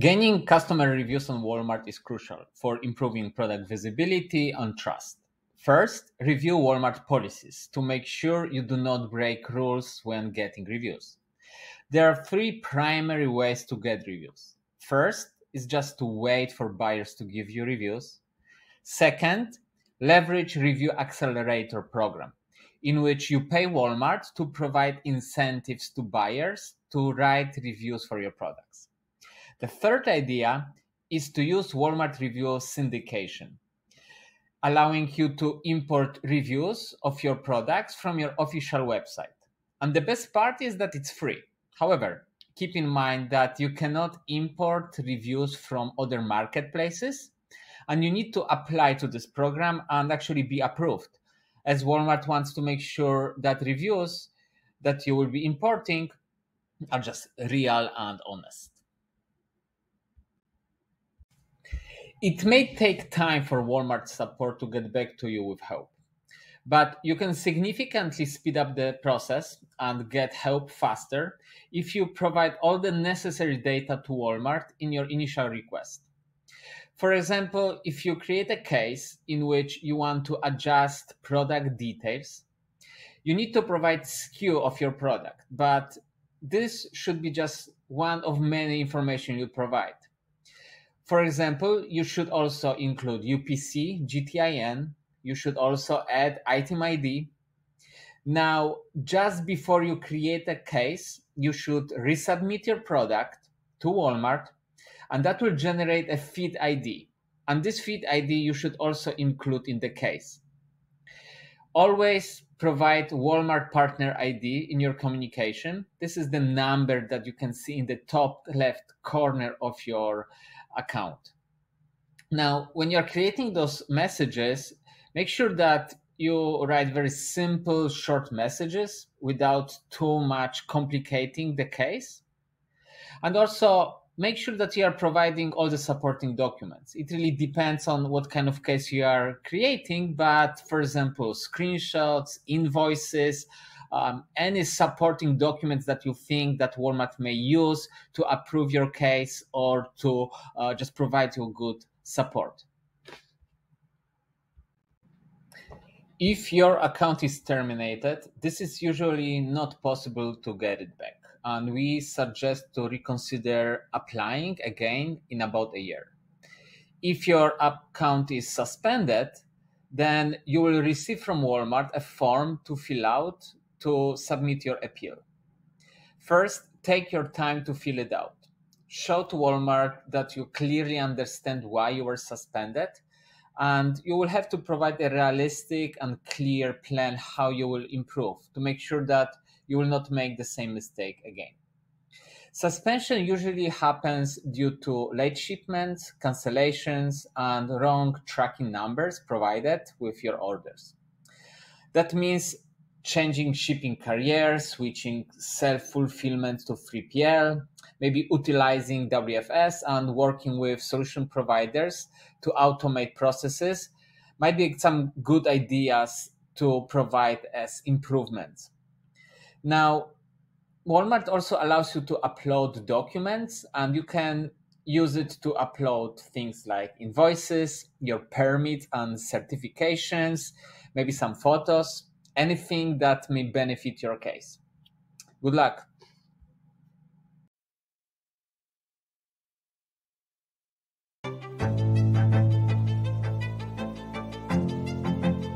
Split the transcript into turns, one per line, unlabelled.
Gaining customer reviews on Walmart is crucial for improving product visibility and trust. First, review Walmart policies to make sure you do not break rules when getting reviews. There are three primary ways to get reviews. First is just to wait for buyers to give you reviews. Second, leverage Review Accelerator program, in which you pay Walmart to provide incentives to buyers to write reviews for your products. The third idea is to use Walmart Review syndication, allowing you to import reviews of your products from your official website. And the best part is that it's free. However, keep in mind that you cannot import reviews from other marketplaces and you need to apply to this program and actually be approved as Walmart wants to make sure that reviews that you will be importing are just real and honest. It may take time for Walmart support to get back to you with help, but you can significantly speed up the process and get help faster if you provide all the necessary data to Walmart in your initial request. For example, if you create a case in which you want to adjust product details, you need to provide SKU of your product, but this should be just one of many information you provide. For example, you should also include UPC, GTIN. You should also add item ID. Now, just before you create a case, you should resubmit your product to Walmart and that will generate a feed ID. And this feed ID you should also include in the case. Always provide Walmart partner ID in your communication. This is the number that you can see in the top left corner of your account. Now, when you're creating those messages, make sure that you write very simple, short messages without too much complicating the case. And also make sure that you are providing all the supporting documents. It really depends on what kind of case you are creating, but for example, screenshots, invoices, um, any supporting documents that you think that Walmart may use to approve your case or to uh, just provide you good support. If your account is terminated, this is usually not possible to get it back and we suggest to reconsider applying again in about a year. If your account is suspended, then you will receive from Walmart a form to fill out to submit your appeal. First, take your time to fill it out. Show to Walmart that you clearly understand why you were suspended, and you will have to provide a realistic and clear plan how you will improve to make sure that you will not make the same mistake again. Suspension usually happens due to late shipments, cancellations, and wrong tracking numbers provided with your orders. That means changing shipping carriers, switching self fulfillment to 3PL, maybe utilizing WFS and working with solution providers to automate processes might be some good ideas to provide as improvements. Now, Walmart also allows you to upload documents and you can use it to upload things like invoices, your permits and certifications, maybe some photos, anything that may benefit your case. Good luck.